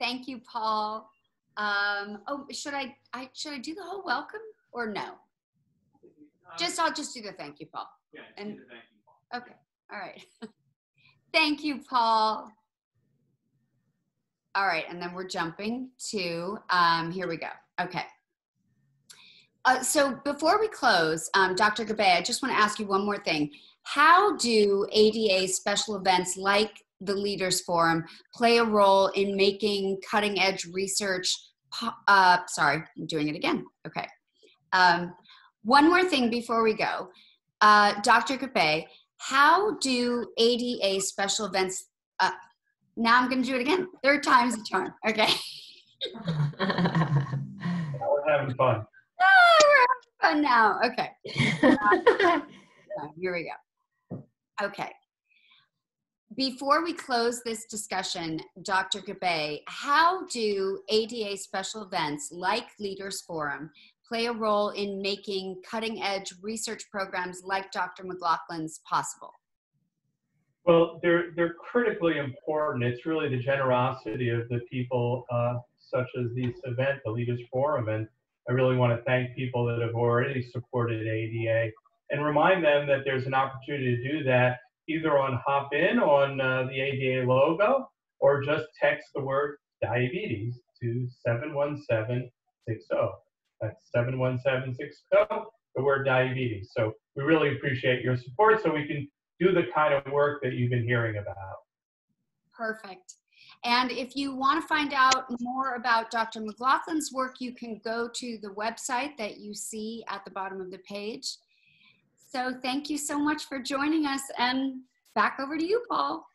Thank you, Paul. Um, oh, should I, I, should I do the whole welcome or no? Just, I'll just do the thank you, Paul. Yeah, and- do the thank you, Paul. Okay, all right. Thank you, Paul. All right, and then we're jumping to, um, here we go. Okay. Uh, so before we close, um, Dr. Gabbay, I just want to ask you one more thing. How do ADA special events like the Leaders Forum play a role in making cutting edge research? po- Uh, sorry, I'm doing it again. Okay. Um, one more thing before we go. Uh, Dr. Gabbay, how do ADA special events? Uh, now I'm going to do it again. Third time's a charm. Okay. We're having fun. Ah, we're having fun now. Okay. Uh, Here we go. Okay. Before we close this discussion, Dr. Gabbay, how do ADA special events like Leaders Forum play a role in making cutting edge research programs like Dr. McLaughlin's possible? Well, they're they're critically important. It's really the generosity of the people uh, such as this event, the Leaders Forum, and I really want to thank people that have already supported ADA and remind them that there's an opportunity to do that either on Hopin on uh, the ADA logo or just text the word diabetes to 71760. That's 71760, the word diabetes. So we really appreciate your support so we can do the kind of work that you've been hearing about. Perfect. And if you want to find out more about Dr. McLaughlin's work, you can go to the website that you see at the bottom of the page. So thank you so much for joining us and back over to you, Paul.